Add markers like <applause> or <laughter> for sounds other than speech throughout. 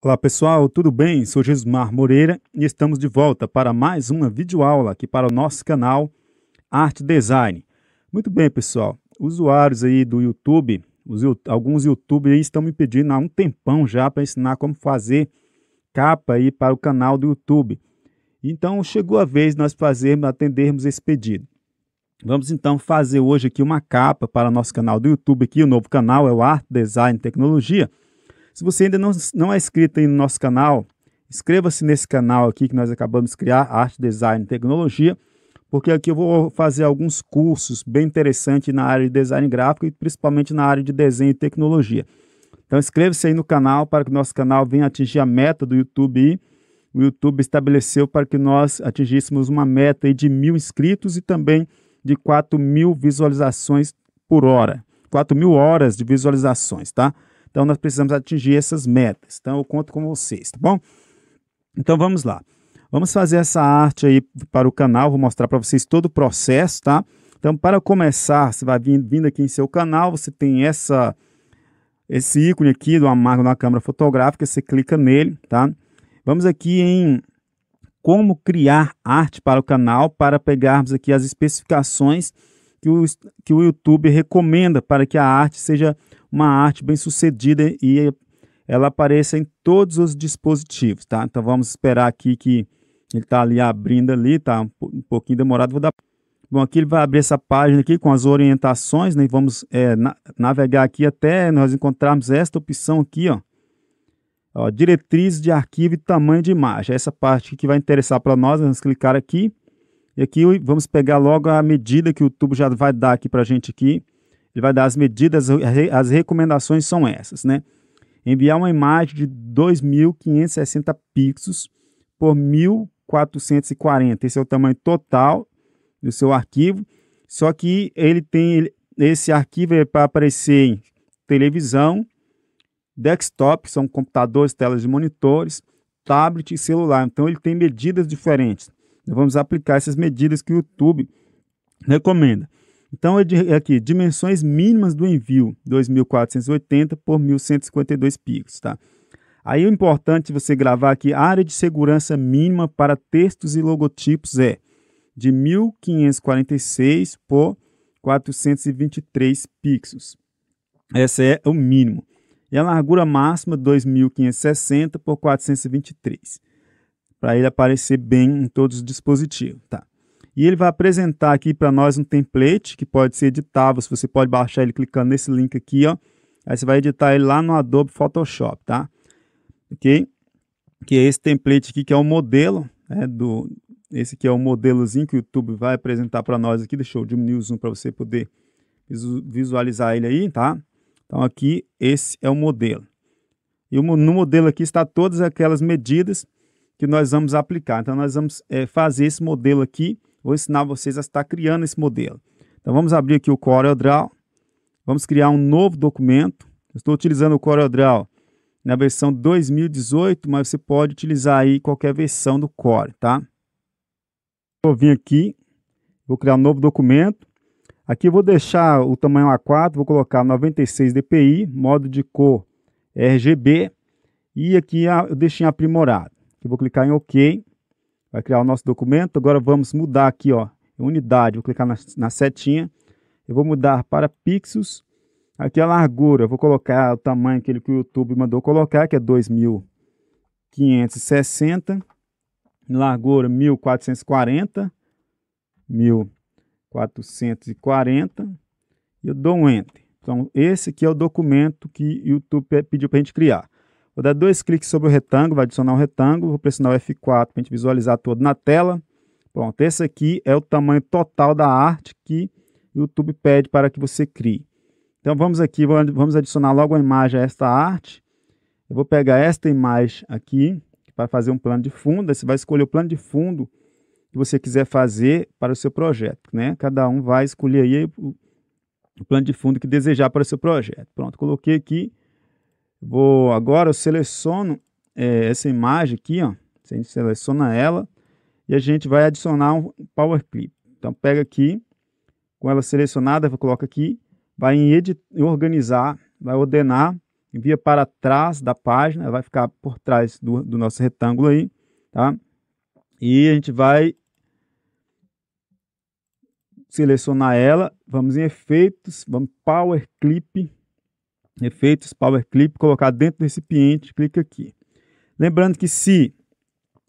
Olá pessoal, tudo bem? Sou Jesmar Moreira e estamos de volta para mais uma videoaula aqui para o nosso canal Arte Design. Muito bem pessoal, usuários aí do YouTube, os, alguns youtubers aí estão me pedindo há um tempão já para ensinar como fazer capa aí para o canal do YouTube. Então chegou a vez de nós fazermos, atendermos esse pedido. Vamos então fazer hoje aqui uma capa para o nosso canal do YouTube aqui, o novo canal é o Arte Design Tecnologia. Se você ainda não, não é inscrito aí no nosso canal, inscreva-se nesse canal aqui que nós acabamos de criar, Arte, Design e Tecnologia, porque aqui eu vou fazer alguns cursos bem interessantes na área de design gráfico e principalmente na área de desenho e tecnologia. Então inscreva-se aí no canal para que o nosso canal venha atingir a meta do YouTube. O YouTube estabeleceu para que nós atingíssemos uma meta de mil inscritos e também de 4 mil visualizações por hora. 4 mil horas de visualizações, tá? Então nós precisamos atingir essas metas. Então eu conto com vocês, tá bom? Então vamos lá. Vamos fazer essa arte aí para o canal, vou mostrar para vocês todo o processo, tá? Então para começar, você vai vindo, aqui em seu canal, você tem essa esse ícone aqui do amargo na câmera fotográfica, você clica nele, tá? Vamos aqui em como criar arte para o canal para pegarmos aqui as especificações que o, que o YouTube recomenda para que a arte seja uma arte bem sucedida e ela apareça em todos os dispositivos, tá? Então vamos esperar aqui que ele está ali abrindo ali, tá um, pouquinho demorado, vou dar... Bom, aqui ele vai abrir essa página aqui com as orientações, né? Vamos é, na, navegar aqui até nós encontrarmos esta opção aqui, ó. ó diretriz de arquivo e tamanho de imagem. Essa parte que vai interessar para nós, vamos clicar aqui. E aqui vamos pegar logo a medida que o tubo já vai dar aqui para a gente aqui. Ele vai dar as medidas, as recomendações são essas, né? Enviar uma imagem de 2.560 pixels por 1.440. Esse é o tamanho total do seu arquivo. Só que ele tem esse arquivo é para aparecer em televisão, desktop, são computadores, telas de monitores, tablet e celular. Então ele tem medidas diferentes. Vamos aplicar essas medidas que o YouTube recomenda. Então, é aqui, dimensões mínimas do envio, 2.480 por 1.152 pixels, tá? Aí o importante você gravar aqui, a área de segurança mínima para textos e logotipos é de 1.546 por 423 pixels. Essa é o mínimo. E a largura máxima, 2.560 por 423. Para ele aparecer bem em todos os dispositivos, tá? E ele vai apresentar aqui para nós um template que pode ser editável. Você pode baixar ele clicando nesse link aqui, ó. Aí você vai editar ele lá no Adobe Photoshop, tá? Ok? Que é esse template aqui que é o modelo, né, do, esse aqui é o modelozinho que o YouTube vai apresentar para nós aqui. Deixa eu diminuir o zoom para você poder visualizar ele aí, tá? Então aqui, esse é o modelo. E no modelo aqui está todas aquelas medidas que nós vamos aplicar. Então nós vamos é, fazer esse modelo aqui vou ensinar vocês a estar criando esse modelo. Então vamos abrir aqui o CorelDRAW, vamos criar um novo documento. Eu estou utilizando o CorelDRAW na versão 2018, mas você pode utilizar aí qualquer versão do Core, tá? Vou vir aqui, vou criar um novo documento. Aqui eu vou deixar o tamanho A4, vou colocar 96 dpi, modo de cor RGB e aqui eu deixei aprimorado. Eu vou clicar em OK vai criar o nosso documento. Agora vamos mudar aqui, ó, unidade. Vou clicar na, na setinha. Eu vou mudar para pixels. Aqui a largura, eu vou colocar o tamanho que, ele, que o YouTube mandou colocar, que é 2560. Largura 1440. 1440. E eu dou um Enter. Então, esse aqui é o documento que o YouTube pediu para a gente criar. Vou dar dois cliques sobre o retângulo, vai adicionar um retângulo, vou pressionar o F4 para a gente visualizar todo na tela. Pronto, esse aqui é o tamanho total da arte que o YouTube pede para que você crie. Então vamos aqui, vamos adicionar logo a imagem a esta arte. Eu vou pegar esta imagem aqui para fazer um plano de fundo. Você vai escolher o plano de fundo que você quiser fazer para o seu projeto. Né? Cada um vai escolher aí o, plano de fundo que desejar para o seu projeto. Pronto, coloquei aqui. Vou agora eu seleciono é, essa imagem aqui, ó. A gente seleciona ela e a gente vai adicionar um Power Clip. Então pega aqui, com ela selecionada, coloca aqui, vai em, edit, organizar, vai ordenar envia para trás da página, vai ficar por trás do, do nosso retângulo aí, tá? E a gente vai selecionar ela, vamos em efeitos, vamos Power Clip, efeitos Power Clip, colocar dentro do recipiente, clica aqui. Lembrando que se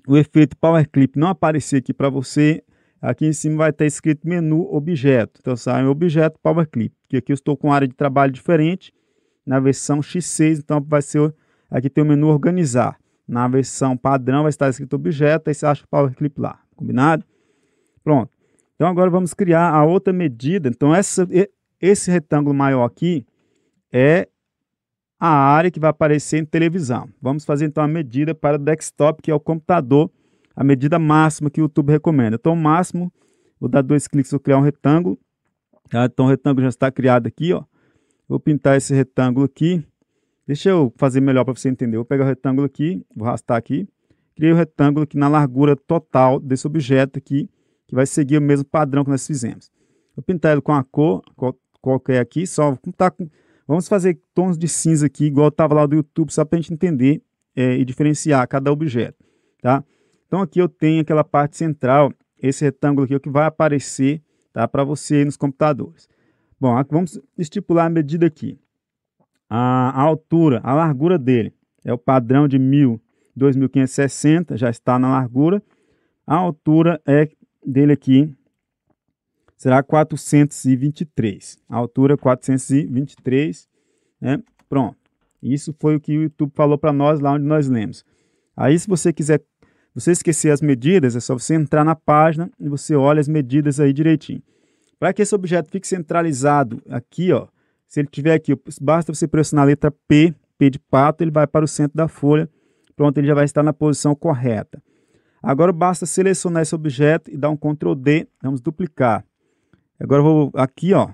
o efeito Power Clip não aparecer aqui para você, aqui em cima vai estar escrito menu objeto. Então sai em objeto Power Clip, que aqui eu estou com área de trabalho diferente, na versão X6, então vai ser, aqui tem o menu organizar. Na versão padrão vai estar escrito objeto, aí você acha o Power Clip lá, combinado? Pronto. Então agora vamos criar a outra medida. Então essa, esse retângulo maior aqui é a área que vai aparecer em televisão. Vamos fazer então a medida para desktop, que é o computador, a medida máxima que o YouTube recomenda. Então o máximo, vou dar dois cliques, vou criar um retângulo. Tá? Então o retângulo já está criado aqui, ó. Vou pintar esse retângulo aqui. Deixa eu fazer melhor para você entender. Vou pegar o retângulo aqui, vou arrastar aqui. Criei o retângulo aqui na largura total desse objeto aqui que vai seguir o mesmo padrão que nós fizemos. Vou pintar ele com a cor qualquer aqui, só tá com, vamos fazer tons de cinza aqui, igual estava lá do YouTube, só para a gente entender é, e diferenciar cada objeto, tá? Então aqui eu tenho aquela parte central, esse retângulo aqui é o que vai aparecer tá, para você nos computadores. Bom, vamos estipular a medida aqui. A, a altura, a largura dele é o padrão de 1000, 2560, já está na largura. A altura é dele aqui será 423. A altura 423, né? Pronto. Isso foi o que o YouTube falou para nós lá onde nós lemos. Aí se você quiser, você esquecer as medidas, é só você entrar na página e você olha as medidas aí direitinho. Para que esse objeto fique centralizado aqui, ó, se ele tiver aqui, basta você pressionar a letra P, P de pato, ele vai para o centro da folha. Pronto, ele já vai estar na posição correta. Agora basta selecionar esse objeto e dar um Ctrl D, vamos duplicar. Agora eu vou aqui, ó,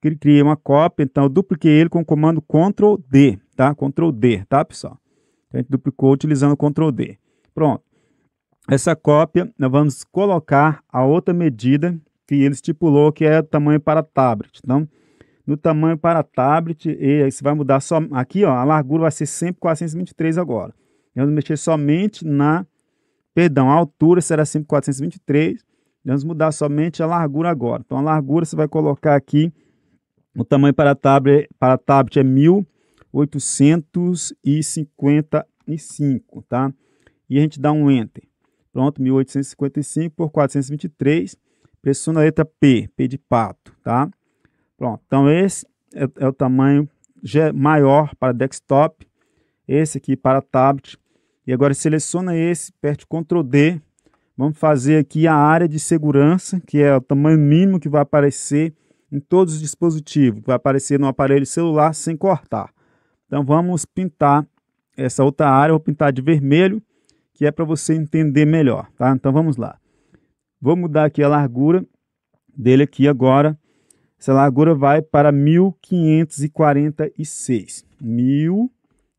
criei uma cópia, então eu dupliquei ele com o comando Ctrl D, tá? Ctrl D, tá, pessoal? Então, a gente duplicou utilizando Ctrl D. Pronto. Essa cópia, nós vamos colocar a outra medida que ele estipulou, que é o tamanho para tablet. Então, no tamanho para tablet, e aí você vai mudar só aqui, ó, a largura vai ser sempre 423 agora. Vamos mexer somente na Perdão, a altura será sempre 423. Vamos mudar somente a largura agora. Então, a largura você vai colocar aqui, o tamanho para tablet, para tablet é 1855, tá? E a gente dá um Enter. Pronto, 1855 por 423. Pressiona a letra P, P de pato, tá? Pronto, então esse é, é o tamanho maior para desktop. Esse aqui para tablet e agora seleciona esse, aperte Ctrl D. Vamos fazer aqui a área de segurança, que é o tamanho mínimo que vai aparecer em todos os dispositivos, vai aparecer no aparelho celular sem cortar. Então vamos pintar essa outra área, vou pintar de vermelho, que é para você entender melhor, tá? Então vamos lá. Vou mudar aqui a largura dele aqui agora. Essa largura vai para 1546. 1546.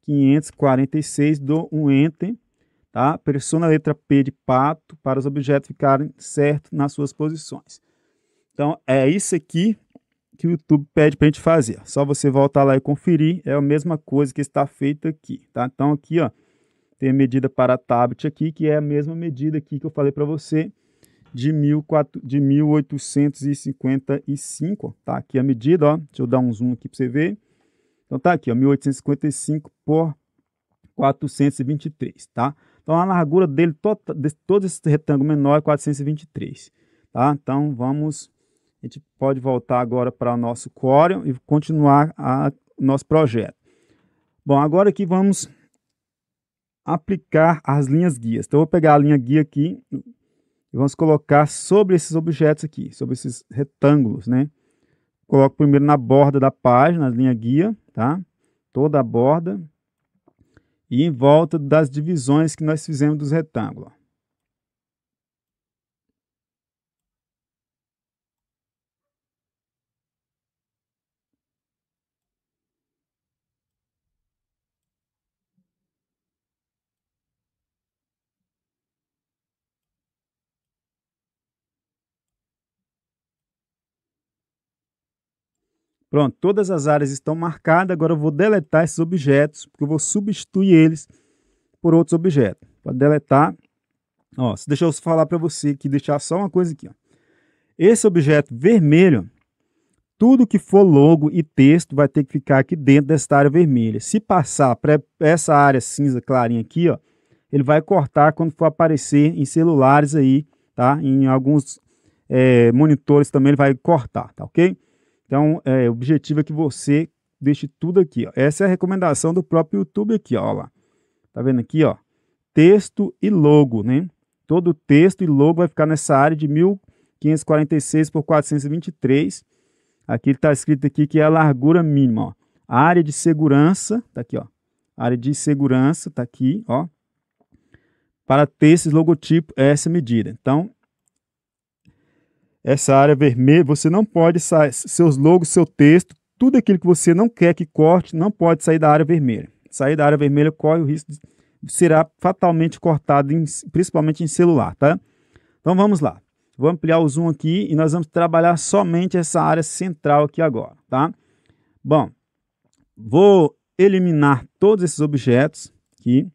546, dou um Enter, tá? Pressiona a letra P de pato para os objetos ficarem certos nas suas posições. Então, é isso aqui que o YouTube pede para a gente fazer. Só você voltar lá e conferir, é a mesma coisa que está feita aqui, tá? Então, aqui, ó, tem a medida para tablet aqui, que é a mesma medida aqui que eu falei para você, de, 14, de 1855, tá? Aqui a medida, ó, deixa eu dar um zoom aqui para você ver. Então tá aqui, ó, 1855 por 423, tá? Então a largura dele, todo, de todo esse retângulo menor é 423, tá? Então vamos, a gente pode voltar agora para o nosso Corel e continuar o nosso projeto. Bom, agora aqui vamos aplicar as linhas guias. Então eu vou pegar a linha guia aqui e vamos colocar sobre esses objetos aqui, sobre esses retângulos, né? Coloco primeiro na borda da página, a linha guia, tá? Toda a borda. E em volta das divisões que nós fizemos dos retângulos. Pronto, todas as áreas estão marcadas. Agora eu vou deletar esses objetos, porque eu vou substituir eles por outros objetos. Para deletar, ó, deixa eu falar para você aqui, deixar só uma coisa aqui. Ó. Esse objeto vermelho, tudo que for logo e texto vai ter que ficar aqui dentro desta área vermelha. Se passar para essa área cinza clarinha aqui, ó, ele vai cortar quando for aparecer em celulares aí, tá? Em alguns é, monitores também ele vai cortar, tá ok? Então, é, o objetivo é que você deixe tudo aqui, ó. Essa é a recomendação do próprio YouTube aqui, ó, lá. Tá vendo aqui, ó? Texto e logo, né? Todo texto e logo vai ficar nessa área de 1546 por 423. Aqui está escrito aqui que é a largura mínima, ó. A área de segurança, tá aqui, ó. Área de segurança tá aqui, ó. Para ter esse logotipo, é essa medida. Então, essa área vermelha, você não pode sair, seus logos, seu texto, tudo aquilo que você não quer que corte, não pode sair da área vermelha. Sair da área vermelha corre o risco de será fatalmente cortado, em, principalmente em celular, tá? Então vamos lá. Vou ampliar o zoom aqui e nós vamos trabalhar somente essa área central aqui agora, tá? Bom, vou eliminar todos esses objetos aqui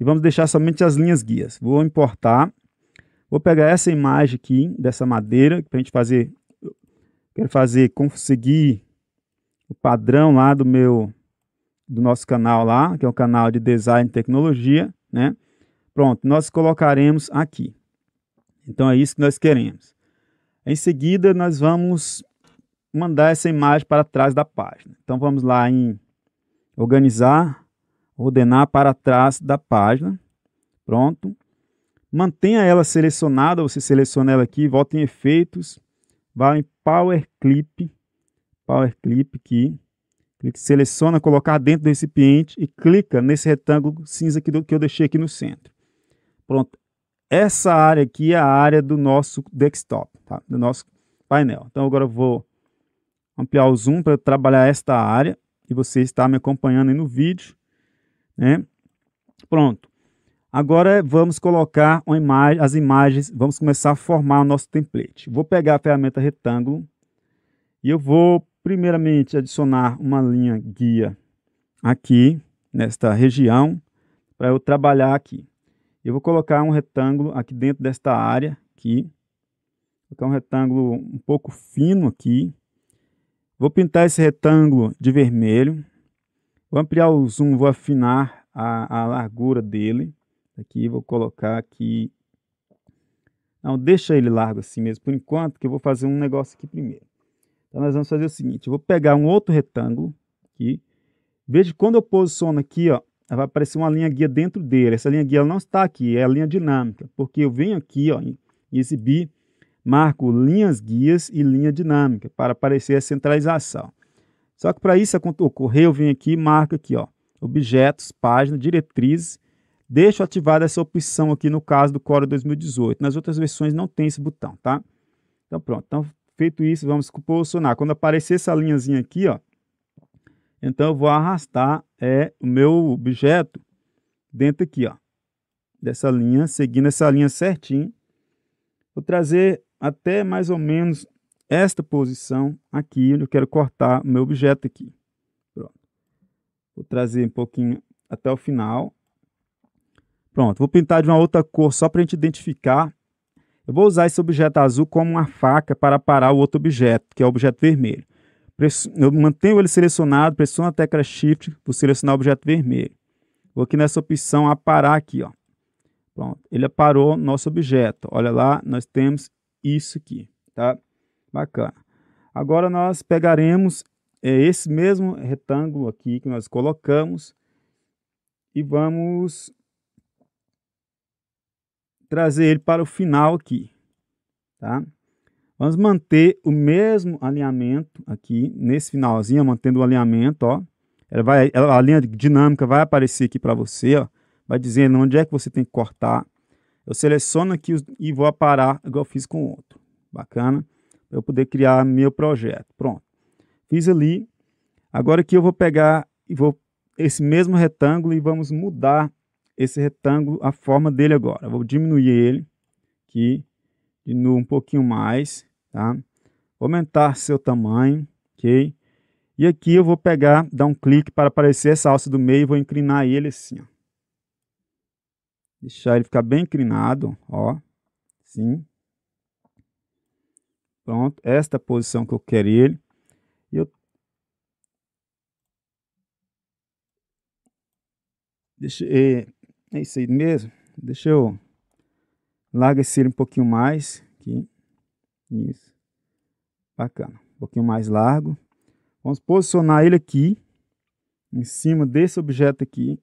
e vamos deixar somente as linhas guias. Vou importar Vou pegar essa imagem aqui, dessa madeira, para a gente fazer, quero fazer, conseguir o padrão lá do meu, do nosso canal lá, que é o canal de Design e Tecnologia, né? Pronto, nós colocaremos aqui. Então é isso que nós queremos. Em seguida, nós vamos mandar essa imagem para trás da página. Então vamos lá em organizar, ordenar para trás da página. Pronto. Mantenha ela selecionada, você seleciona ela aqui, volta em efeitos, vai em Power Clip, Power Clip aqui, seleciona colocar dentro do recipiente e clica nesse retângulo cinza que eu deixei aqui no centro. Pronto. Essa área aqui é a área do nosso desktop, tá? do nosso painel. Então agora eu vou ampliar o zoom para trabalhar esta área e você está me acompanhando aí no vídeo, né? Pronto. Agora vamos colocar imagem, as imagens, vamos começar a formar o nosso template. Vou pegar a ferramenta retângulo e eu vou primeiramente adicionar uma linha guia aqui nesta região para eu trabalhar aqui. Eu vou colocar um retângulo aqui dentro desta área aqui. Vou colocar um retângulo um pouco fino aqui. Vou pintar esse retângulo de vermelho. Vou ampliar o zoom, vou afinar a, a largura dele. Aqui, vou colocar aqui... Não, deixa ele largo assim mesmo, por enquanto, que eu vou fazer um negócio aqui primeiro. Então, nós vamos fazer o seguinte, eu vou pegar um outro retângulo aqui. Veja quando eu posiciono aqui, ó, vai aparecer uma linha guia dentro dele. Essa linha guia não está aqui, é a linha dinâmica, porque eu venho aqui, ó, em exibir, marco linhas guias e linha dinâmica para aparecer a centralização. Só que para isso ocorrer, eu venho aqui e marco aqui, ó, objetos, página, diretrizes Deixo ativada essa opção aqui no caso do Core 2018. Nas outras versões não tem esse botão, tá? Então pronto. Então feito isso, vamos posicionar. Quando aparecer essa linhazinha aqui, ó, então eu vou arrastar é, o meu objeto dentro aqui, ó, dessa linha, seguindo essa linha certinho. Vou trazer até mais ou menos esta posição aqui, onde eu quero cortar o meu objeto aqui. Pronto. Vou trazer um pouquinho até o final. Pronto, vou pintar de uma outra cor só para a gente identificar. Eu vou usar esse objeto azul como uma faca para parar o outro objeto, que é o objeto vermelho. Eu mantenho ele selecionado, pressiono a tecla Shift para selecionar o objeto vermelho. Vou aqui nessa opção aparar aqui, ó. Pronto, ele aparou nosso objeto. Olha lá, nós temos isso aqui, tá? Bacana. Agora nós pegaremos é, esse mesmo retângulo aqui que nós colocamos e vamos trazer ele para o final aqui, tá? Vamos manter o mesmo alinhamento aqui, nesse finalzinho, mantendo o alinhamento, ó. Ela vai, a linha dinâmica vai aparecer aqui para você, ó. Vai dizendo onde é que você tem que cortar. Eu seleciono aqui e vou aparar, igual eu fiz com o outro. Bacana? Para eu poder criar meu projeto. Pronto. Fiz ali. Agora aqui eu vou pegar e vou esse mesmo retângulo e vamos mudar esse retângulo, a forma dele agora. Vou diminuir ele aqui, diminuo um pouquinho mais, tá? Aumentar seu tamanho, ok? E aqui eu vou pegar, dar um clique para aparecer essa alça do meio e vou inclinar ele assim, ó. Deixar ele ficar bem inclinado, ó. Sim. Pronto, esta é posição que eu quero ele. Eu Deixa, é, isso aí mesmo. Deixa eu ele um pouquinho mais aqui. Isso. Bacana. Um pouquinho mais largo. Vamos posicionar ele aqui em cima desse objeto aqui,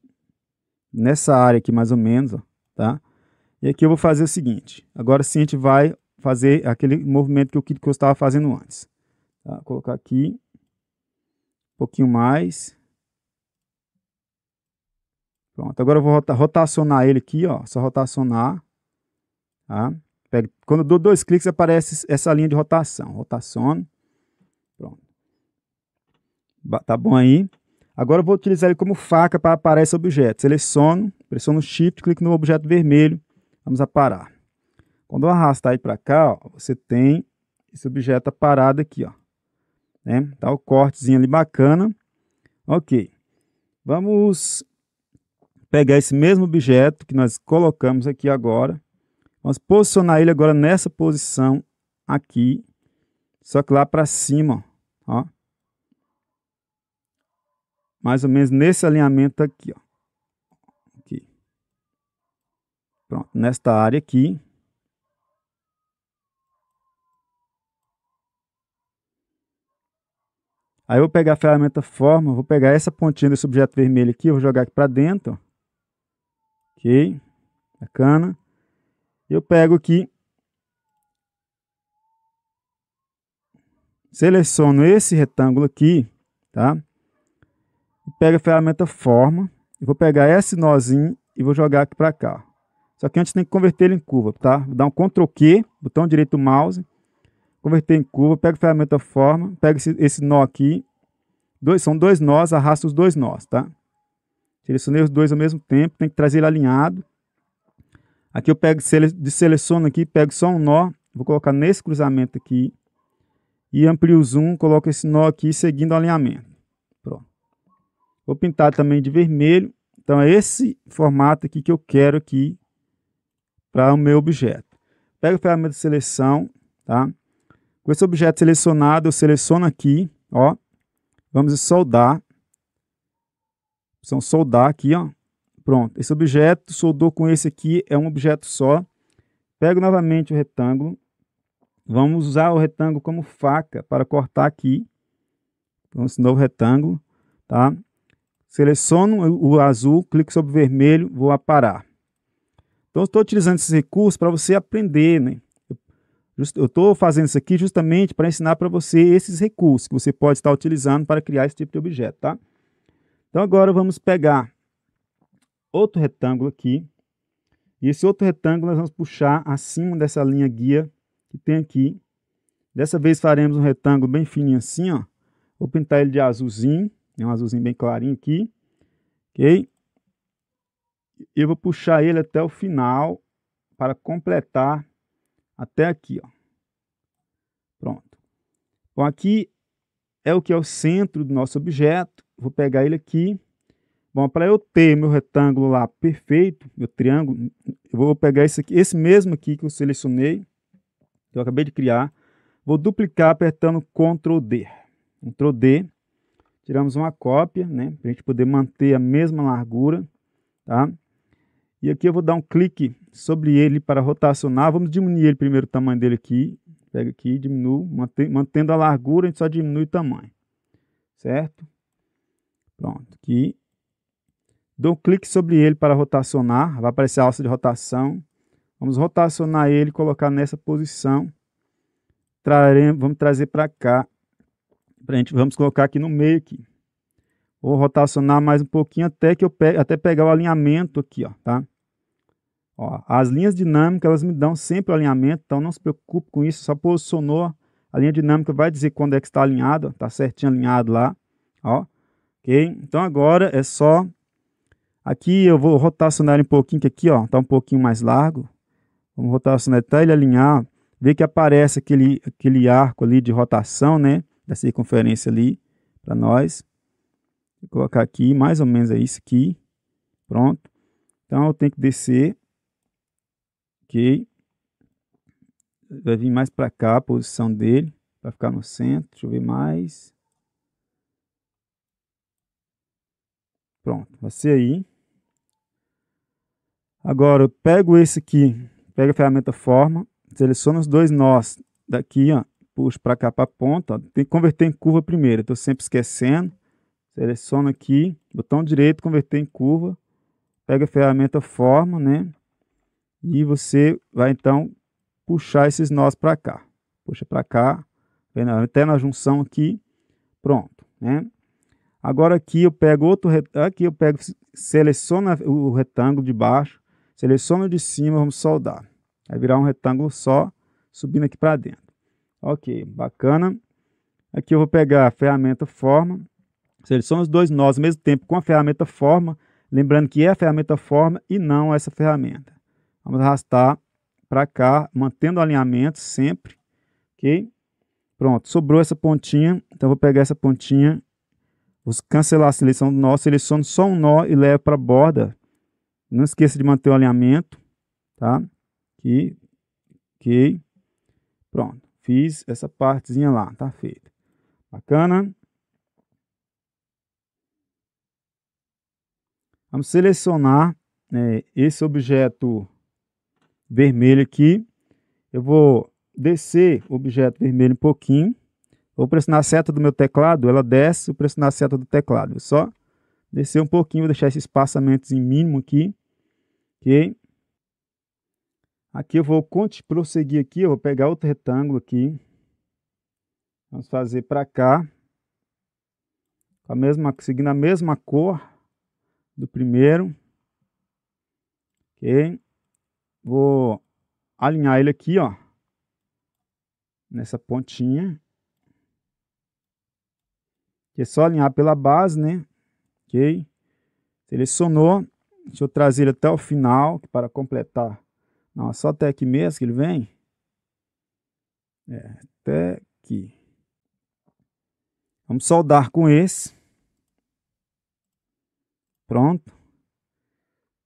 nessa área aqui mais ou menos, ó, tá? E aqui eu vou fazer o seguinte. Agora sim a gente vai fazer aquele movimento que eu, que eu estava fazendo antes. Tá? Vou colocar aqui um pouquinho mais. Pronto, agora eu vou rotacionar ele aqui, ó, só rotacionar, tá? Quando eu dou dois cliques aparece essa linha de rotação, rotaciono, pronto. Tá bom aí? Agora eu vou utilizar ele como faca para aparar esse objeto. Seleciono, pressiono Shift, clico no objeto vermelho, vamos aparar. Quando eu arrastar ele para cá, ó, você tem esse objeto parado aqui, ó. Né? Tá o cortezinho ali bacana. Ok. Vamos pegar esse mesmo objeto que nós colocamos aqui agora, vamos posicionar ele agora nessa posição aqui, só que lá para cima, ó. Mais ou menos nesse alinhamento aqui, ó. Aqui. Pronto, nesta área aqui. Aí eu vou pegar a ferramenta forma, vou pegar essa pontinha desse objeto vermelho aqui, vou jogar aqui para dentro, ó. Ok, bacana. Eu pego aqui, seleciono esse retângulo aqui, tá? Pego a ferramenta forma, e vou pegar esse nozinho e vou jogar aqui para cá. Só que antes tem que converter ele em curva, tá? Vou dar um Ctrl Q, botão direito do mouse, converter em curva, pego a ferramenta forma, pego esse, esse nó aqui, dois, são dois nós, arrasto os dois nós, tá? Selecionei os dois ao mesmo tempo, tem que trazer ele alinhado. Aqui eu pego, seleciono aqui, pego só um nó, vou colocar nesse cruzamento aqui. E amplio o zoom, coloco esse nó aqui seguindo o alinhamento. Pronto. Vou pintar também de vermelho. Então é esse formato aqui que eu quero aqui para o meu objeto. Pego a ferramenta de seleção, tá? Com esse objeto selecionado, eu seleciono aqui, ó. Vamos soldar opção soldar aqui, ó. Pronto, esse objeto soldou com esse aqui, é um objeto só. Pego novamente o retângulo. Vamos usar o retângulo como faca para cortar aqui. Então, esse novo retângulo, tá? Seleciono o azul, clico sobre o vermelho, vou aparar. Então, estou utilizando esses recursos para você aprender, né? Eu estou fazendo isso aqui justamente para ensinar para você esses recursos que você pode estar utilizando para criar esse tipo de objeto, tá? Então agora vamos pegar outro retângulo aqui. E esse outro retângulo nós vamos puxar acima dessa linha guia que tem aqui. Dessa vez faremos um retângulo bem fininho assim, ó. Vou pintar ele de azulzinho, é um azulzinho bem clarinho aqui. Ok? E eu vou puxar ele até o final para completar até aqui, ó. Pronto. Bom, aqui é o que é o centro do nosso objeto vou pegar ele aqui. Bom, para eu ter meu retângulo lá perfeito, meu triângulo, eu vou pegar esse aqui, esse mesmo aqui que eu selecionei, que eu acabei de criar, vou duplicar apertando Ctrl D. Ctrl D, tiramos uma cópia, né, para a gente poder manter a mesma largura, tá? E aqui eu vou dar um clique sobre ele para rotacionar, vamos diminuir ele primeiro o tamanho dele aqui, pega aqui, diminuo, mantendo a largura, a gente só diminui o tamanho, certo? Pronto, aqui. Dou um clique sobre ele para rotacionar, vai aparecer a alça de rotação. Vamos rotacionar ele, colocar nessa posição. Traremos, vamos trazer para cá. Pra gente, vamos colocar aqui no meio aqui. Vou rotacionar mais um pouquinho até que eu pegue, até pegar o alinhamento aqui, ó, tá? Ó, as linhas dinâmicas elas me dão sempre o alinhamento, então não se preocupe com isso, só posicionou a linha dinâmica vai dizer quando é que está alinhado, tá certinho alinhado lá, ó. Ok? Então agora é só... Aqui eu vou rotacionar um pouquinho, que aqui ó, tá um pouquinho mais largo. Vamos rotacionar até ele alinhar. Ver que aparece aquele, aquele arco ali de rotação, né? Da circunferência ali. para nós. Vou colocar aqui, mais ou menos é isso aqui. Pronto. Então eu tenho que descer. Ok. Vai vir mais para cá a posição dele. Para ficar no centro. Deixa eu ver mais. Pronto. Vai ser aí. Agora eu pego esse aqui. Pego a ferramenta forma. Seleciono os dois nós daqui, ó. Puxo para cá para a ponta. Ó. Tem que converter em curva primeiro. Estou sempre esquecendo. Seleciono aqui. Botão direito, converter em curva pega a ferramenta forma, né? E você vai então puxar esses nós para cá. Puxa para cá, até na junção aqui, pronto, né? Agora aqui eu pego outro, aqui eu pego, seleciono o retângulo de baixo, seleciono de cima, vamos soldar. Vai virar um retângulo só, subindo aqui para dentro. Ok, bacana. Aqui eu vou pegar a ferramenta forma, seleciono os dois nós ao mesmo tempo com a ferramenta forma, Lembrando que é a ferramenta forma e não essa ferramenta. Vamos arrastar para cá, mantendo o alinhamento sempre, ok? Pronto, sobrou essa pontinha, então vou pegar essa pontinha, vou cancelar a seleção do nó, seleciono só um nó e levo para a borda. Não esqueça de manter o alinhamento, tá? Aqui, ok. Pronto, fiz essa partezinha lá, tá feito. Bacana. Vamos selecionar né, esse objeto vermelho aqui. Eu vou descer o objeto vermelho um pouquinho. Vou pressionar a seta do meu teclado, ela desce, vou pressionar a seta do teclado. Só descer um pouquinho, vou deixar esse espaçamento em mínimo aqui. Ok? Aqui eu vou prosseguir aqui, eu vou pegar outro retângulo aqui. Vamos fazer para cá. A mesma, seguindo a mesma cor do primeiro. Ok? Vou alinhar ele aqui, ó. Nessa pontinha. É só alinhar pela base, né? Ok? Selecionou. Deixa eu trazer ele até o final, para completar. Não, só até aqui mesmo que ele vem. É, até aqui. Vamos soldar com esse. Pronto.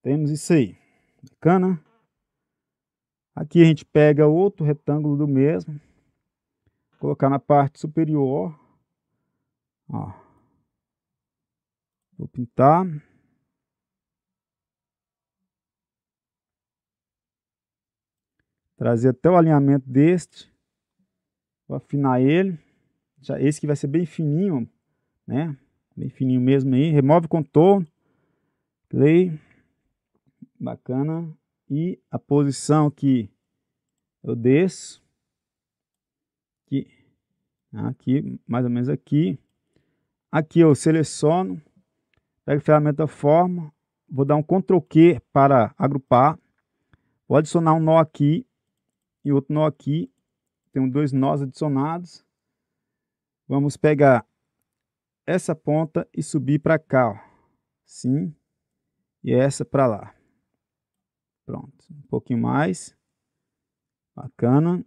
Temos isso aí. Bacana. Aqui a gente pega outro retângulo do mesmo. Colocar na parte superior. Ó. Vou pintar. Trazer até o alinhamento deste. Vou afinar ele. Já, esse que vai ser bem fininho, né? Bem fininho mesmo aí. Remove o contorno. Play. Bacana. E a posição que eu desço. Aqui. Aqui, mais ou menos aqui. Aqui eu seleciono. Pego a ferramenta forma. Vou dar um Ctrl Q para agrupar. Vou adicionar um nó aqui e outro nó aqui. Tenho dois nós adicionados. Vamos pegar essa ponta e subir para cá. Ó. Sim e essa para lá. Pronto, um pouquinho mais. Bacana.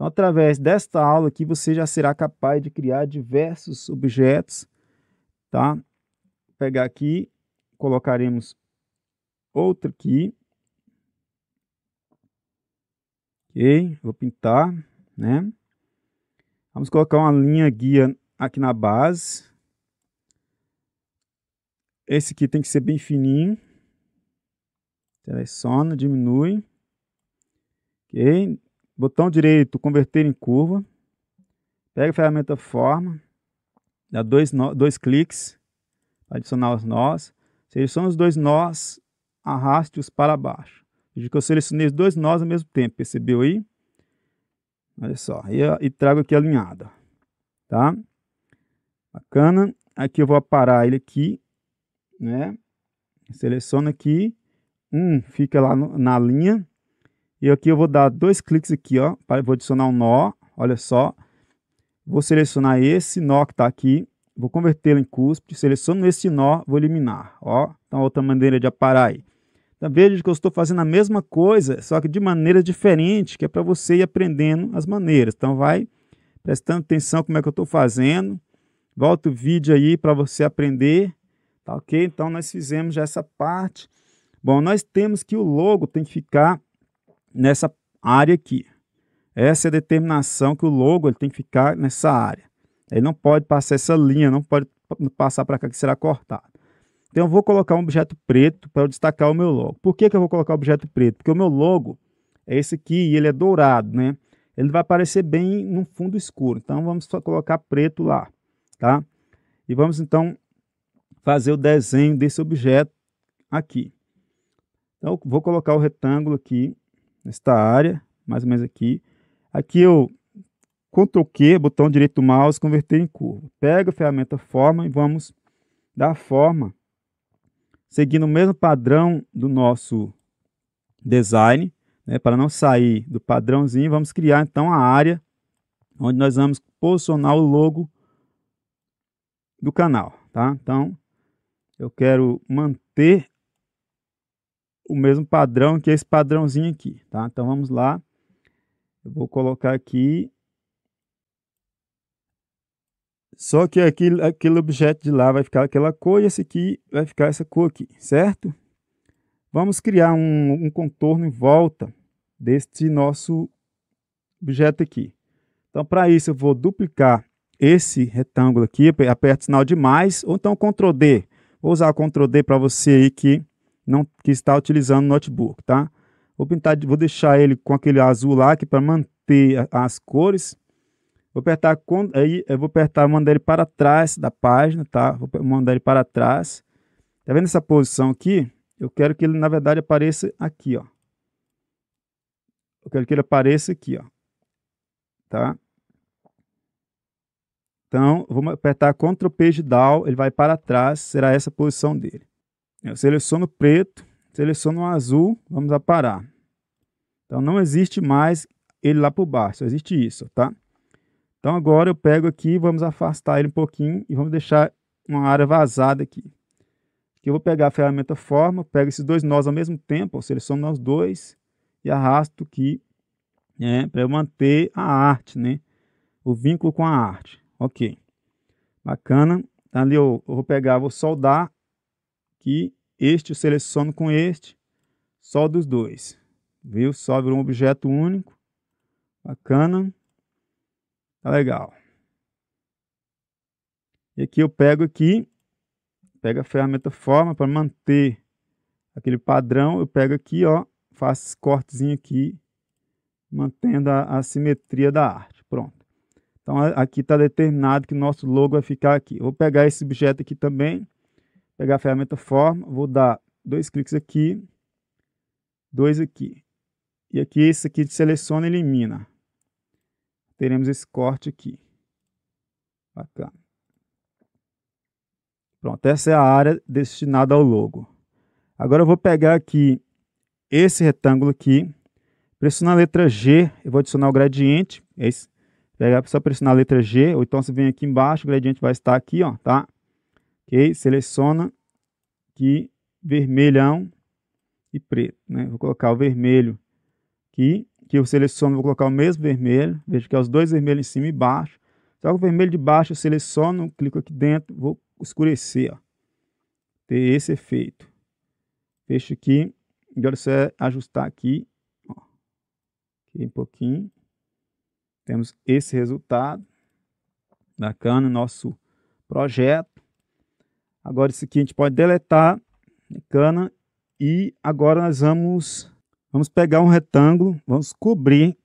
Então, através desta aula aqui, você já será capaz de criar diversos objetos, tá? Vou pegar aqui, colocaremos outro aqui. Ok, vou pintar, né? Vamos colocar uma linha guia aqui na base. Esse aqui tem que ser bem fininho. Seleciona, diminui. Ok. Botão direito, converter em curva. Pega a ferramenta forma. Dá dois, no, dois cliques. Adicionar os nós. Seleciona os dois nós. Arraste-os para baixo. Veja que eu selecionei os dois nós ao mesmo tempo. Percebeu aí? Olha só. E, e trago aqui alinhada. Tá? Bacana. Aqui eu vou parar ele aqui né? Seleciono aqui, um fica lá no, na linha, e aqui eu vou dar dois cliques aqui, ó, vou adicionar um nó, olha só. Vou selecionar esse nó que está aqui, vou convertê-lo em cúspide, seleciono esse nó, vou eliminar, ó. Então, outra maneira de aparar aí. Então, veja que eu estou fazendo a mesma coisa, só que de maneira diferente, que é para você ir aprendendo as maneiras. Então, vai prestando atenção como é que eu estou fazendo, volta o vídeo aí para você aprender, tá ok? Então nós fizemos já essa parte. Bom, nós temos que o logo tem que ficar nessa área aqui. Essa é a determinação que o logo ele tem que ficar nessa área. Ele não pode passar essa linha, não pode passar para cá que será cortado. Então eu vou colocar um objeto preto para destacar o meu logo. Por que, que eu vou colocar o objeto preto? Porque o meu logo é esse aqui e ele é dourado, né? Ele vai aparecer bem no fundo escuro. Então vamos colocar preto lá, tá? E vamos então fazer o desenho desse objeto aqui. Então vou colocar o retângulo aqui nesta área, mais ou menos aqui. Aqui eu Ctrl Q, botão direito do mouse, converter em curva. Pega a ferramenta forma e vamos dar forma, seguindo o mesmo padrão do nosso design, né, para não sair do padrãozinho, vamos criar então a área onde nós vamos posicionar o logo do canal, tá? Então, eu quero manter o mesmo padrão que esse padrãozinho aqui, tá? Então, vamos lá. Eu vou colocar aqui só que aquele, aquele objeto de lá vai ficar aquela cor e esse aqui vai ficar essa cor aqui, certo? Vamos criar um, um contorno em volta deste nosso objeto aqui. Então, para isso, eu vou duplicar esse retângulo aqui, aperto o sinal de mais, ou então Ctrl D. Vou usar o Ctrl D para você aí que, não, que está utilizando o notebook, tá? Vou pintar, vou deixar ele com aquele azul lá, aqui para manter as cores. Vou apertar, aí eu vou apertar, mandar ele para trás da página, tá? Vou mandar ele para trás. Tá vendo essa posição aqui? Eu quero que ele, na verdade, apareça aqui, ó. Eu quero que ele apareça aqui, ó. Tá? Então, vou apertar Ctrl Page Down, ele vai para trás, será essa a posição dele. Eu seleciono preto, seleciono azul, vamos a parar. Então, não existe mais ele lá por baixo, só existe isso, tá? Então agora eu pego aqui, vamos afastar ele um pouquinho e vamos deixar uma área vazada aqui. Aqui eu vou pegar a ferramenta forma, pego esses dois nós ao mesmo tempo, seleciono os dois e arrasto aqui né, para eu manter a arte, né? O vínculo com a arte. Ok. Bacana. Então, ali eu, eu vou pegar, vou soldar aqui, este eu seleciono com este, soldo os dois. Viu? Só virou um objeto único. Bacana. Tá legal. E aqui eu pego aqui, pego a ferramenta forma para manter aquele padrão, eu pego aqui, ó, faço esse cortezinho aqui, mantendo a, a simetria da arte. Pronto. Então aqui está determinado que nosso logo vai ficar aqui. Vou pegar esse objeto aqui também, pegar a ferramenta forma, vou dar dois cliques aqui, dois aqui. E aqui esse aqui seleciona e elimina teremos esse corte aqui. Bacana. Pronto, essa é a área destinada ao logo. Agora eu vou pegar aqui esse retângulo aqui, pressionar a letra G, eu vou adicionar o gradiente, é esse. Pegar só pressionar a letra G, ou então você vem aqui embaixo, o gradiente vai estar aqui, ó, tá? Ok, seleciona aqui vermelhão e preto, né? Vou colocar o vermelho aqui que eu seleciono, vou colocar o mesmo vermelho, vejo que é os dois vermelhos em cima e embaixo. Só o vermelho de baixo eu seleciono, clico aqui dentro, vou escurecer, ó. Ter esse efeito. Fecho aqui, agora você ajustar aqui, ó. Aqui um pouquinho. Temos esse resultado. Bacana, nosso projeto. Agora isso aqui a gente pode deletar, bacana. E agora nós vamos Vamos pegar um retângulo, vamos cobrir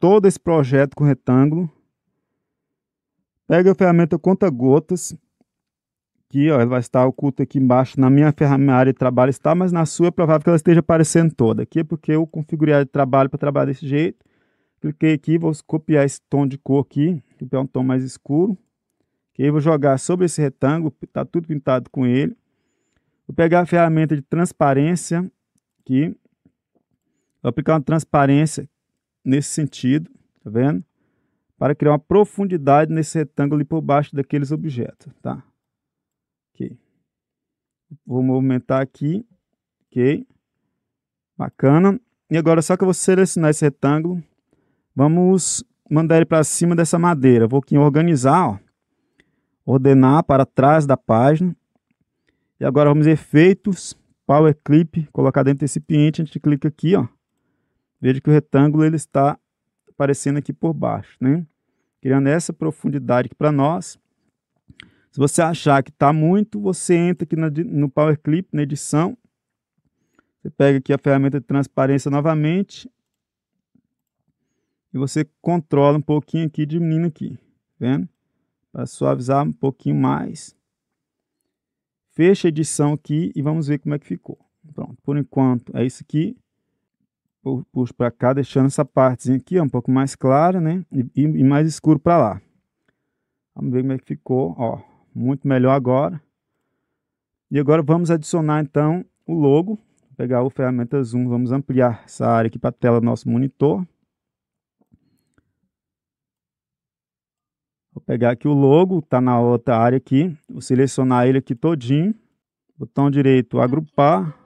todo esse projeto com retângulo. Pega a ferramenta conta gotas, que ó, ela vai estar oculta aqui embaixo. Na minha ferramenta de trabalho está, mas na sua é provável que ela esteja aparecendo toda. Aqui é porque eu configurei a de trabalho para trabalhar desse jeito. Cliquei aqui, vou copiar esse tom de cor aqui, que é um tom mais escuro. Que vou jogar sobre esse retângulo, está tudo pintado com ele. Vou pegar a ferramenta de transparência aqui. Vou aplicar uma transparência nesse sentido, tá vendo? Para criar uma profundidade nesse retângulo ali por baixo daqueles objetos, tá? Ok. Vou movimentar aqui, ok? Bacana. E agora só que eu vou selecionar esse retângulo, vamos mandar ele para cima dessa madeira. Vou aqui organizar, ó. Ordenar para trás da página. E agora vamos efeitos, Power Clip, colocar dentro desse recipiente, a gente clica aqui, ó. Veja que o retângulo ele está aparecendo aqui por baixo, né? Criando essa profundidade aqui para nós. Se você achar que está muito, você entra aqui no Power Clip, na edição. Você pega aqui a ferramenta de transparência novamente. E você controla um pouquinho aqui, diminuindo aqui. Vendo? Para suavizar um pouquinho mais. Fecha a edição aqui e vamos ver como é que ficou. Pronto, por enquanto é isso aqui. Puxo para cá, deixando essa partezinha aqui ó, um pouco mais clara, né? E, e mais escuro para lá. Vamos ver como é que ficou, ó muito melhor agora. E agora vamos adicionar então o logo. Vou pegar o ferramenta zoom, vamos ampliar essa área aqui para a tela do nosso monitor. Vou pegar aqui o logo, está na outra área aqui. Vou selecionar ele aqui todinho. Botão direito, agrupar,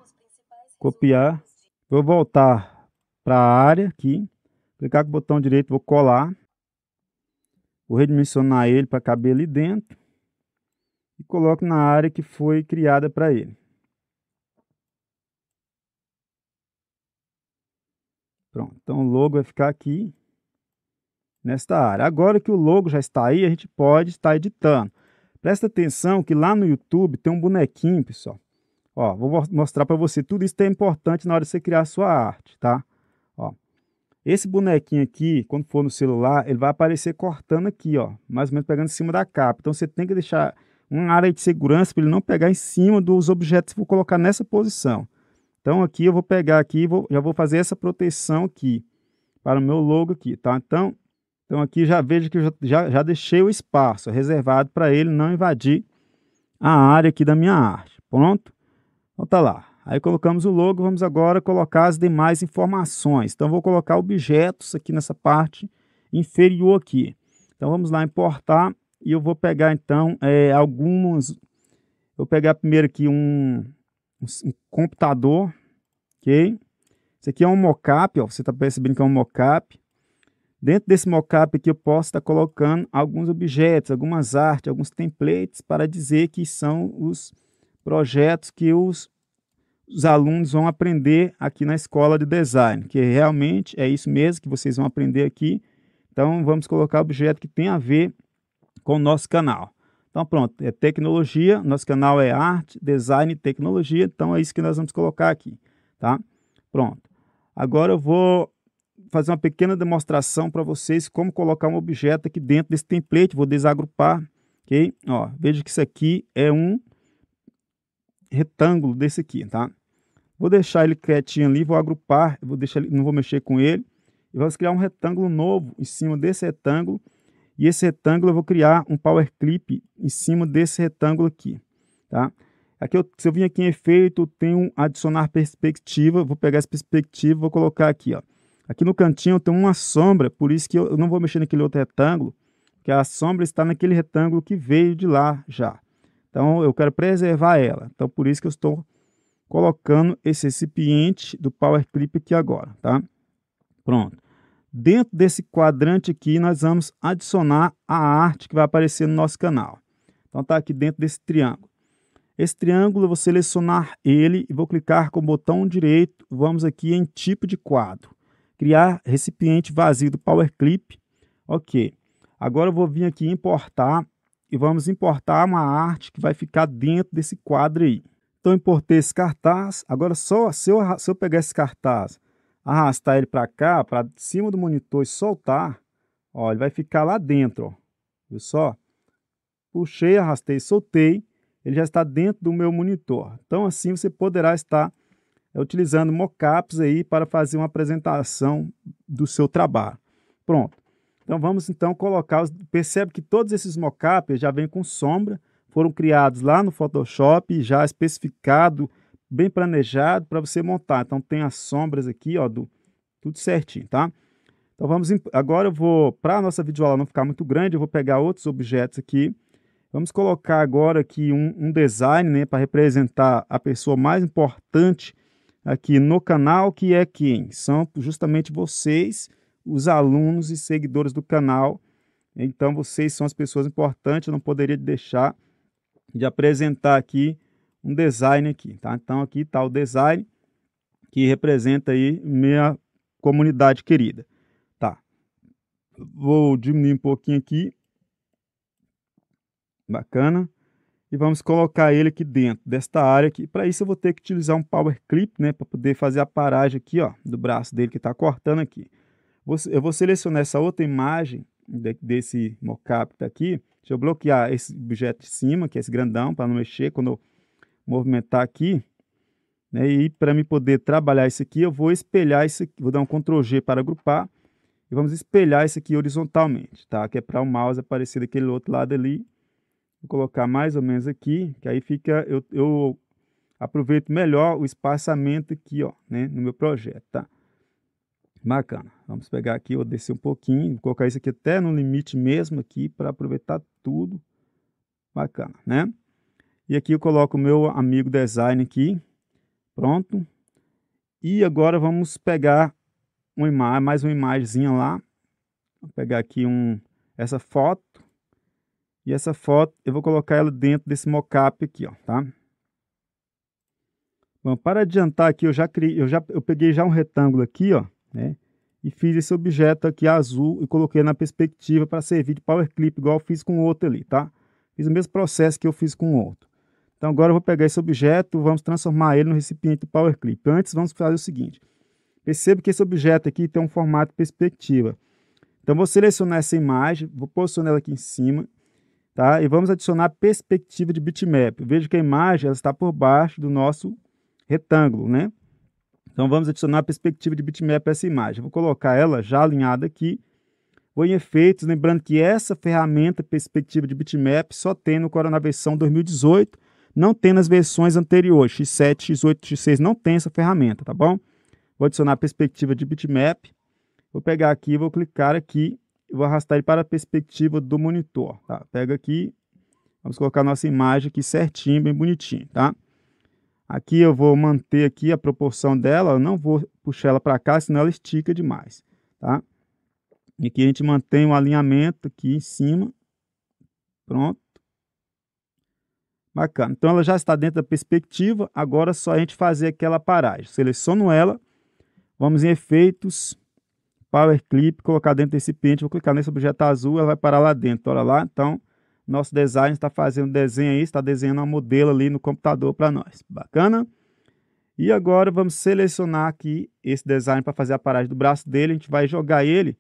copiar. Vou voltar para a área aqui. Clicar com o botão direito, vou colar. Vou redimensionar ele para caber ali dentro e coloco na área que foi criada para ele. Pronto, então o logo vai ficar aqui nesta área. Agora que o logo já está aí, a gente pode estar editando. Presta atenção que lá no YouTube tem um bonequinho, pessoal. Ó, vou mostrar para você. Tudo isso é importante na hora de você criar a sua arte, tá? Ó, esse bonequinho aqui, quando for no celular, ele vai aparecer cortando aqui, ó. Mais ou menos pegando em cima da capa. Então você tem que deixar uma área de segurança para ele não pegar em cima dos objetos que vou colocar nessa posição. Então aqui eu vou pegar aqui, vou, já vou fazer essa proteção aqui para o meu logo aqui, tá? Então, então aqui já vejo que eu já, já, deixei o espaço reservado para ele não invadir a área aqui da minha arte. Pronto? Então tá lá. Aí colocamos o logo, vamos agora colocar as demais informações. Então vou colocar objetos aqui nessa parte inferior aqui. Então vamos lá importar e eu vou pegar então é, alguns. Vou pegar primeiro aqui um, um computador, ok? Isso aqui é um mockup, você está percebendo que é um mockup. Dentro desse mockup aqui eu posso estar colocando alguns objetos, algumas artes, alguns templates para dizer que são os projetos que os, os alunos vão aprender aqui na escola de design, que realmente é isso mesmo que vocês vão aprender aqui. Então vamos colocar objeto que tem a ver com o nosso canal. Então pronto, é tecnologia, nosso canal é arte, design e tecnologia, então é isso que nós vamos colocar aqui, tá? Pronto. Agora eu vou fazer uma pequena demonstração para vocês como colocar um objeto aqui dentro desse template, vou desagrupar, ok? Ó, veja que isso aqui é um retângulo desse aqui, tá? Vou deixar ele quietinho ali, vou agrupar, vou deixar ele, não vou mexer com ele, e vamos criar um retângulo novo em cima desse retângulo, e esse retângulo eu vou criar um power clip em cima desse retângulo aqui, tá? Aqui eu, se eu vim aqui em efeito, tenho adicionar perspectiva, vou pegar essa perspectiva, vou colocar aqui, ó. Aqui no cantinho tenho uma sombra, por isso que eu não vou mexer naquele outro retângulo, porque a sombra está naquele retângulo que veio de lá já. Então eu quero preservar ela. Então por isso que eu estou colocando esse recipiente do Power Clip aqui agora, tá? Pronto. Dentro desse quadrante aqui, nós vamos adicionar a arte que vai aparecer no nosso canal. Então, está aqui dentro desse triângulo. Esse triângulo, eu vou selecionar ele e vou clicar com o botão direito. Vamos aqui em tipo de quadro. Criar recipiente vazio do Power Clip. Ok. Agora eu vou vir aqui importar e vamos importar uma arte que vai ficar dentro desse quadro aí. Então, importei esse cartaz. Agora, só se eu, se eu pegar esse cartaz arrastar ele para cá, para cima do monitor e soltar, ó, ele vai ficar lá dentro, ó. Viu só? Puxei, arrastei, soltei, ele já está dentro do meu monitor. Então assim você poderá estar é, utilizando mockups aí para fazer uma apresentação do seu trabalho. Pronto. Então vamos então colocar, os... percebe que todos esses mockups já vêm com sombra, foram criados lá no Photoshop, já especificado bem planejado para você montar. Então tem as sombras aqui, ó, do, tudo certinho, tá? Então vamos, agora eu vou, para a nossa videoaula não ficar muito grande, eu vou pegar outros objetos aqui. Vamos colocar agora aqui um, um design, né, para representar a pessoa mais importante aqui no canal, que é quem? São justamente vocês, os alunos e seguidores do canal, Então vocês são as pessoas importantes, eu não poderia deixar de apresentar aqui um design aqui, tá? Então aqui está o design que representa aí minha comunidade querida, tá? Vou diminuir um pouquinho aqui, bacana, e vamos colocar ele aqui dentro desta área aqui. Para isso eu vou ter que utilizar um power clip, né, para poder fazer a paragem aqui, ó, do braço dele que está cortando aqui. Eu vou selecionar essa outra imagem desse mockup aqui. Deixa eu bloquear esse objeto de cima, que é esse grandão, para não mexer quando eu movimentar aqui. Né? E para me poder trabalhar isso aqui, eu vou espelhar isso aqui. Vou dar um Ctrl G para agrupar. E vamos espelhar isso aqui horizontalmente, tá? Que é para o mouse aparecer daquele outro lado ali. Vou colocar mais ou menos aqui, que aí fica... Eu, eu aproveito melhor o espaçamento aqui, ó, né? No meu projeto, tá? Bacana. Vamos pegar aqui, vou descer um pouquinho, vou colocar isso aqui até no limite mesmo aqui para aproveitar tudo. Bacana, né? E aqui eu coloco o meu amigo design aqui. Pronto. E agora vamos pegar uma imagem, mais uma imagenzinha lá. Vou pegar aqui um, essa foto. E essa foto eu vou colocar ela dentro desse mockup aqui, ó, tá? Bom, para adiantar aqui, eu já criei, eu já eu peguei já um retângulo aqui, ó né? E fiz esse objeto aqui azul e coloquei na perspectiva para servir de power clip, igual eu fiz com o outro ali, tá? Fiz o mesmo processo que eu fiz com o outro. Então agora eu vou pegar esse objeto, vamos transformar ele no recipiente power clip. Antes vamos fazer o seguinte. Perceba que esse objeto aqui tem um formato perspectiva. Então vou selecionar essa imagem, vou posicionar ela aqui em cima, tá? E vamos adicionar perspectiva de bitmap. Veja que a imagem ela está por baixo do nosso retângulo, né? Então vamos adicionar perspectiva de bitmap a essa imagem. Vou colocar ela já alinhada aqui. Vou em efeitos, lembrando que essa ferramenta perspectiva de bitmap só tem no Corona versão 2018, não tem nas versões anteriores, X7, X8, X6, não tem essa ferramenta, tá bom? Vou adicionar perspectiva de bitmap. Vou pegar aqui, vou clicar aqui, vou arrastar ele para a perspectiva do monitor, tá? Pega aqui, vamos colocar nossa imagem aqui certinho, bem bonitinho, tá? Aqui eu vou manter aqui a proporção dela, eu não vou puxar ela para cá, senão ela estica demais, tá? E aqui a gente mantém o alinhamento aqui em cima. Pronto. Bacana. Então ela já está dentro da perspectiva, agora é só a gente fazer aquela paragem. Seleciono ela, vamos em efeitos, Power Clip, colocar dentro desse pente, vou clicar nesse objeto azul, ela vai parar lá dentro, olha lá. Então, nosso design está fazendo desenho aí, está desenhando uma modelo ali no computador para nós. Bacana? E agora vamos selecionar aqui esse design para fazer a paragem do braço dele. A gente vai jogar ele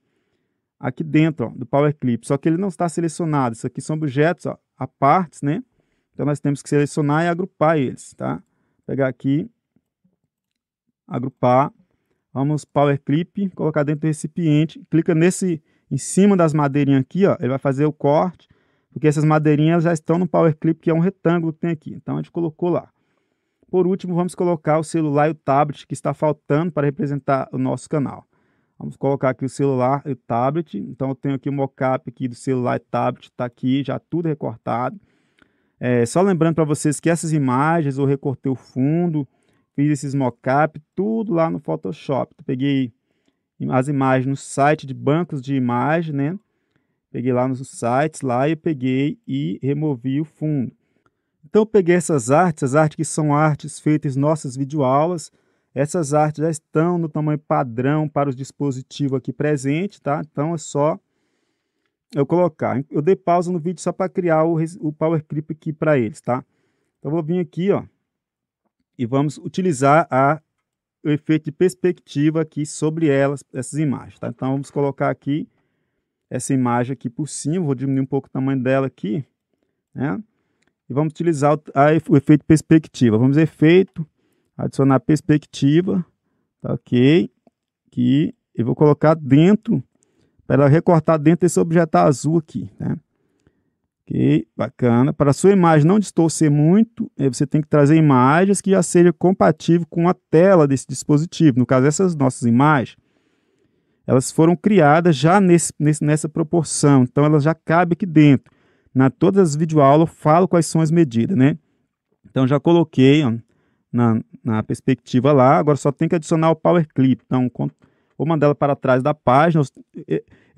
aqui dentro ó, do Power Clip. Só que ele não está selecionado. Isso aqui são objetos, ó, a partes, né? Então nós temos que selecionar e agrupar eles, tá? Pegar aqui, agrupar. Vamos Power Clip, colocar dentro do recipiente. Clica nesse, em cima das madeirinhas aqui, ó. Ele vai fazer o corte porque essas madeirinhas já estão no Power Clip, que é um retângulo que tem aqui. Então a gente colocou lá. Por último, vamos colocar o celular e o tablet que está faltando para representar o nosso canal. Vamos colocar aqui o celular e o tablet. Então eu tenho aqui o mockup aqui do celular e tablet, está aqui já tudo recortado. É, só lembrando para vocês que essas imagens eu recortei o fundo, fiz esses mockup, tudo lá no Photoshop. Eu peguei as imagens no site de bancos de imagem, né? Peguei lá nos sites, lá eu peguei e removi o fundo. Então eu peguei essas artes, as artes que são artes feitas em nossas videoaulas. Essas artes já estão no tamanho padrão para os dispositivos aqui presentes, tá? Então é só eu colocar. Eu dei pausa no vídeo só para criar o, o Power Clip aqui para eles, tá? Então eu vou vir aqui, ó, e vamos utilizar a, o efeito de perspectiva aqui sobre elas, essas imagens, tá? Então vamos colocar aqui essa imagem aqui por cima, vou diminuir um pouco o tamanho dela aqui, né? E vamos utilizar o, a, o efeito perspectiva. Vamos efeito, adicionar perspectiva, tá ok? Que eu vou colocar dentro, para ela recortar dentro desse objeto azul aqui, né? Ok, bacana. Para a sua imagem não distorcer muito, você tem que trazer imagens que já sejam compatíveis com a tela desse dispositivo. No caso, essas nossas imagens, elas foram criadas já nesse, nesse, nessa proporção, então elas já cabem aqui dentro. Na todas as videoaulas eu falo quais são as medidas, né? Então já coloquei ó, na, na perspectiva lá, agora só tem que adicionar o Power Clip. Então vou mandar ela para trás da página.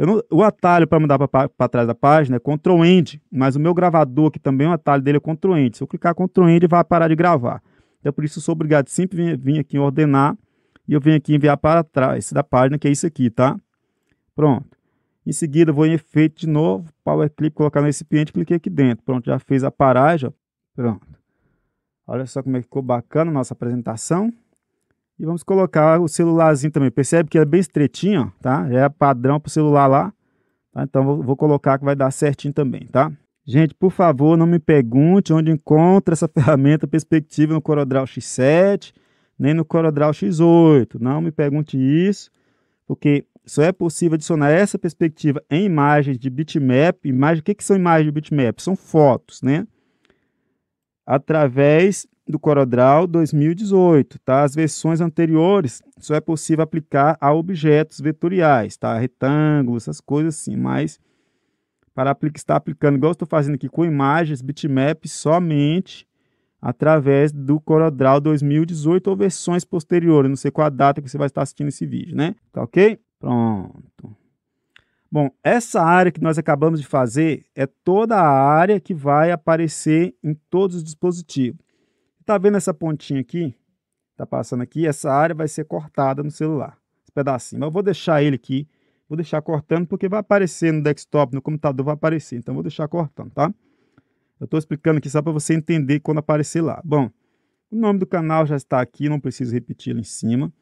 Não, o atalho para mudar para trás da página é Ctrl End, mas o meu gravador, que também é um atalho dele, é Ctrl End. Se eu clicar Ctrl End, vai parar de gravar. Então, por isso, eu sou obrigado sempre vir, vir aqui em ordenar e eu venho aqui enviar para trás da página, que é isso aqui, tá? Pronto. Em seguida, vou em efeito de novo, Power Clip, colocar no recipiente, cliquei aqui dentro. Pronto, já fez a paragem, ó. Pronto. Olha só como é que ficou bacana a nossa apresentação. E vamos colocar o celularzinho também. Percebe que é bem estreitinho, tá? Já é padrão para o celular lá. Tá? Então vou, vou, colocar que vai dar certinho também, tá? Gente, por favor, não me pergunte onde encontra essa <laughs> ferramenta perspectiva no CorelDRAW X7, nem no CorelDRAW X8. Não me pergunte isso, porque só é possível adicionar essa perspectiva em imagens de bitmap. Imagem, o que, que são imagens de bitmap? São fotos, né? Através do CorelDRAW 2018, tá? As versões anteriores só é possível aplicar a objetos vetoriais, tá? Retângulos, essas coisas assim, mas para aplicar, estar aplicando, igual estou fazendo aqui com imagens, bitmap, somente através do CorelDRAW 2018 ou versões posteriores, não sei qual a data que você vai estar assistindo esse vídeo, né? Tá ok? Pronto. Bom, essa área que nós acabamos de fazer é toda a área que vai aparecer em todos os dispositivos. Tá vendo essa pontinha aqui? Tá passando aqui, essa área vai ser cortada no celular. Esse pedacinho. Mas eu vou deixar ele aqui, vou deixar cortando porque vai aparecer no desktop, no computador vai aparecer. Então vou deixar cortando, tá? Eu estou explicando aqui só para você entender quando aparecer lá. Bom, o nome do canal já está aqui, não preciso repetir em cima.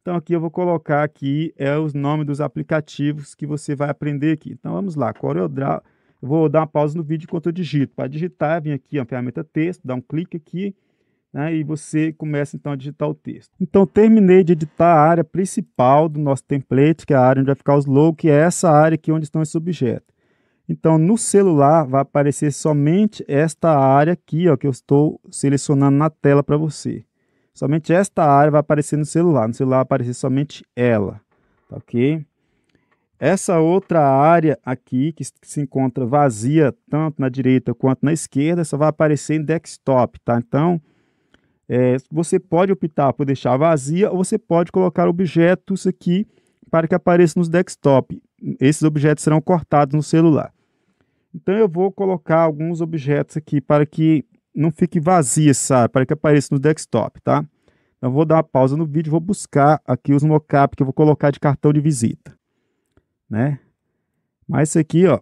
Então aqui eu vou colocar aqui é os nomes dos aplicativos que você vai aprender aqui. Então vamos lá, CorelDRAW. Eu vou dar uma pausa no vídeo enquanto eu digito. Para digitar, vem aqui a ferramenta texto, dá um clique aqui né, e você começa então a digitar o texto. Então terminei de editar a área principal do nosso template, que é a área onde vai ficar os logos, que é essa área aqui onde estão esses objetos. Então no celular vai aparecer somente esta área aqui, ó, que eu estou selecionando na tela para você. Somente esta área vai aparecer no celular, no celular vai aparecer somente ela, tá ok? Essa outra área aqui, que se encontra vazia tanto na direita quanto na esquerda, só vai aparecer em desktop, tá? Então, é, você pode optar por deixar vazia ou você pode colocar objetos aqui para que apareçam nos desktop. Esses objetos serão cortados no celular. Então eu vou colocar alguns objetos aqui para que não fique vazia, sabe? Para que apareça no desktop, tá? Então vou dar uma pausa no vídeo, vou buscar aqui os mockups que eu vou colocar de cartão de visita, né? Mas isso aqui, ó,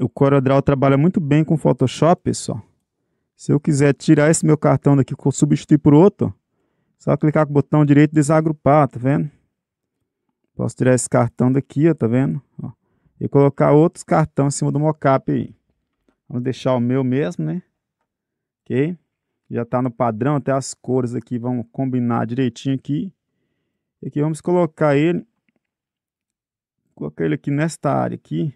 o CorelDRAW trabalha muito bem com Photoshop, pessoal. Se eu quiser tirar esse meu cartão daqui e substituir por outro, só clicar com o botão direito desagrupar, tá vendo? Posso tirar esse cartão daqui, ó, tá vendo? Ó, e colocar outros cartões em cima do mockup aí. Vamos deixar o meu mesmo, né? Ok? Já tá no padrão, até as cores aqui vão combinar direitinho aqui. E aqui vamos colocar ele. Colocar ele aqui nesta área aqui.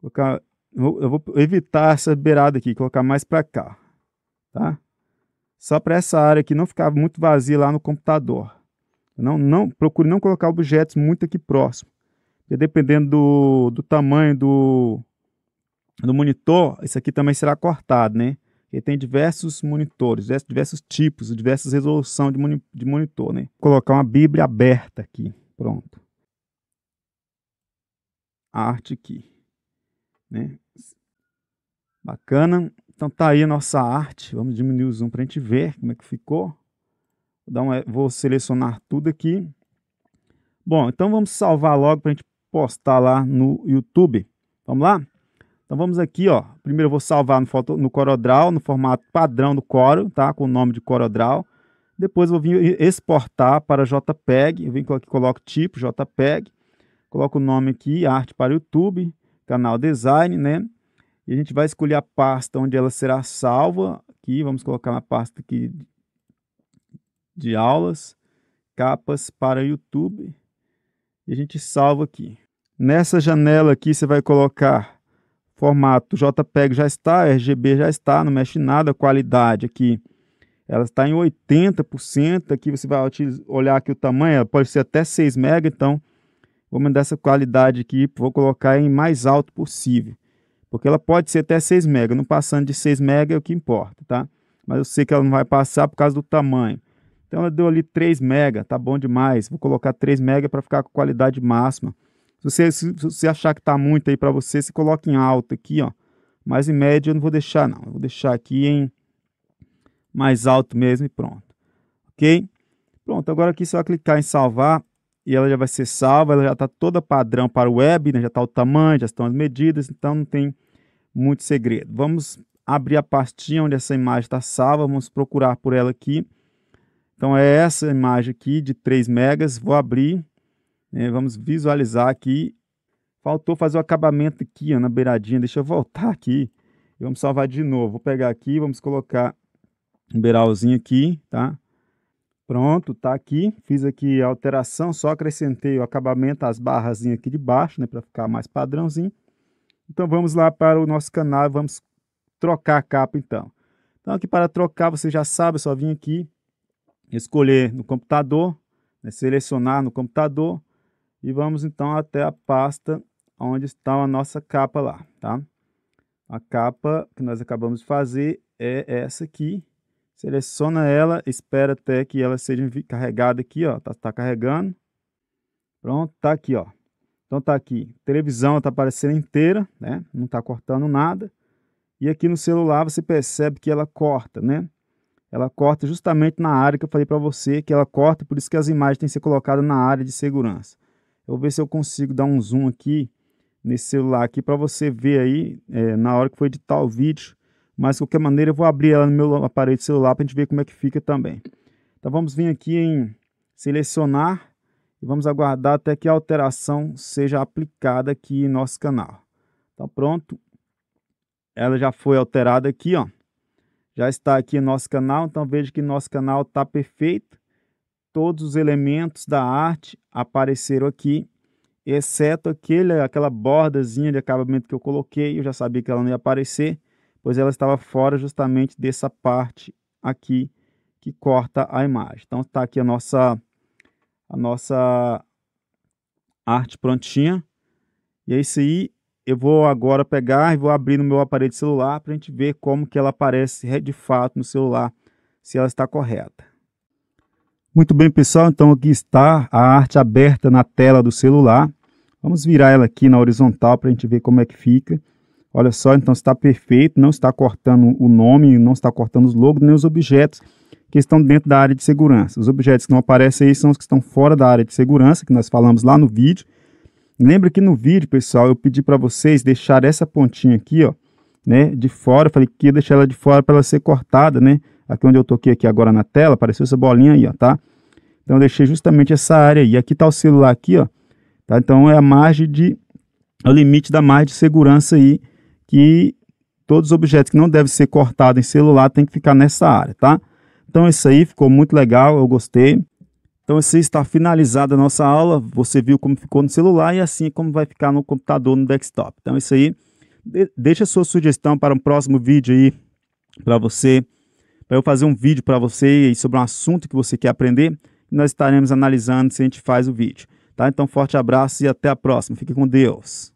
Colocar eu vou evitar essa beirada aqui, colocar mais para cá, tá? Só para essa área aqui não ficar muito vazia lá no computador. Não, não, procure não colocar objetos muito aqui próximo. Porque dependendo do, do tamanho do, do monitor, isso aqui também será cortado, né? Ele tem diversos monitores, diversos tipos, diversas resoluções de, moni de monitor, né? Vou colocar uma bíblia aberta aqui, pronto. arte aqui, né? Bacana. Então tá aí a nossa arte. Vamos diminuir o zoom para a gente ver como é que ficou. Vou, uma, vou selecionar tudo aqui. Bom, então vamos salvar logo para a gente postar lá no YouTube. Vamos lá? Então vamos aqui, ó. Primeiro eu vou salvar no, foto, no CorelDRAW, no formato padrão do Corel, tá? Com o nome de CorelDRAW. Depois eu vou vir exportar para JPEG. Eu venho aqui, coloco tipo JPEG. Coloco o nome aqui, arte para YouTube, canal design, né? E a gente vai escolher a pasta onde ela será salva. Aqui, vamos colocar na pasta aqui de aulas, capas para YouTube. E a gente salva aqui. Nessa janela aqui você vai colocar formato JPEG já está, RGB já está, não mexe nada, qualidade aqui. Ela está em 80%, aqui você vai olhar aqui o tamanho, pode ser até 6 MB, então vou mandar essa qualidade aqui, vou colocar em mais alto possível porque ela pode ser até 6 MB, não passando de 6 MB é o que importa, tá? Mas eu sei que ela não vai passar por causa do tamanho. Então ela deu ali 3 mega, tá bom demais. Vou colocar 3 mega para ficar com qualidade máxima. Se você, se você achar que tá muito aí para você, se coloca em alto aqui, ó. Mas em média eu não vou deixar não. Eu vou deixar aqui em mais alto mesmo e pronto. OK? Pronto, agora aqui você vai clicar em salvar e ela já vai ser salva, ela já está toda padrão para o web, né? já está o tamanho, já estão as medidas, então não tem muito segredo. Vamos abrir a pastinha onde essa imagem está salva, vamos procurar por ela aqui. Então é essa imagem aqui de 3 megas, vou abrir, né? vamos visualizar aqui. Faltou fazer o acabamento aqui ó, na beiradinha, deixa eu voltar aqui. E vamos salvar de novo, vou pegar aqui, vamos colocar um beiralzinho aqui, tá? Pronto, tá aqui. Fiz aqui a alteração, só acrescentei o acabamento, as barras aqui de baixo, né, para ficar mais padrãozinho. Então vamos lá para o nosso canal, vamos trocar a capa então. Então aqui para trocar, você já sabe, é só vir aqui, escolher no computador, né, selecionar no computador e vamos então até a pasta onde está a nossa capa lá, tá? A capa que nós acabamos de fazer é essa aqui, Seleciona ela, espera até que ela seja carregada aqui, ó. Tá, tá carregando. Pronto, tá aqui, ó. Então tá aqui. Televisão tá aparecendo inteira, né? Não tá cortando nada. E aqui no celular você percebe que ela corta, né? Ela corta justamente na área que eu falei para você que ela corta, por isso que as imagens têm que ser colocadas na área de segurança. Eu vou ver se eu consigo dar um zoom aqui nesse celular aqui para você ver aí é, na hora que for editar o vídeo mas de qualquer maneira eu vou abrir ela no meu aparelho celular para a gente ver como é que fica também. Então vamos vir aqui em selecionar e vamos aguardar até que a alteração seja aplicada aqui em nosso canal. Então pronto, ela já foi alterada aqui, ó. Já está aqui em nosso canal, então veja que nosso canal está perfeito. Todos os elementos da arte apareceram aqui, exceto aquele, aquela bordazinha de acabamento que eu coloquei, eu já sabia que ela não ia aparecer pois ela estava fora justamente dessa parte aqui que corta a imagem. Então está aqui a nossa, a nossa arte prontinha. E é isso aí. Eu vou agora pegar e vou abrir no meu aparelho celular para a gente ver como que ela aparece de fato no celular, se ela está correta. Muito bem, pessoal. Então aqui está a arte aberta na tela do celular. Vamos virar ela aqui na horizontal para a gente ver como é que fica. Olha só, então está perfeito, não está cortando o nome, não está cortando os logos, nem os objetos que estão dentro da área de segurança. Os objetos que não aparecem aí são os que estão fora da área de segurança, que nós falamos lá no vídeo. Lembra que no vídeo, pessoal, eu pedi para vocês deixar essa pontinha aqui, ó, né, de fora. Eu falei que ia deixar ela de fora para ela ser cortada, né? Aqui onde eu toquei aqui agora na tela, apareceu essa bolinha aí, ó, tá? Então eu deixei justamente essa área aí. Aqui está o celular aqui, ó. Tá? Então é a margem de é o limite da margem de segurança aí que todos os objetos que não devem ser cortados em celular tem que ficar nessa área, tá? Então isso aí ficou muito legal, eu gostei. Então assim está finalizada a nossa aula, você viu como ficou no celular e assim é como vai ficar no computador, no desktop. Então isso aí, de deixa sua sugestão para um próximo vídeo aí para você, para eu fazer um vídeo para você sobre um assunto que você quer aprender, nós estaremos analisando se a gente faz o vídeo. Tá? Então forte abraço e até a próxima, fique com Deus.